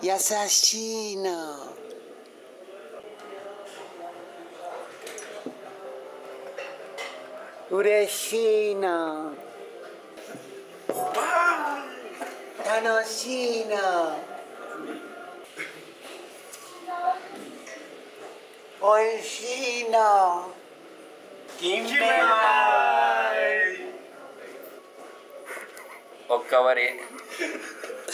優しいの。嬉しいの。楽しいの。おいしいの。金目おかわり。